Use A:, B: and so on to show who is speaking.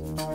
A: Bye.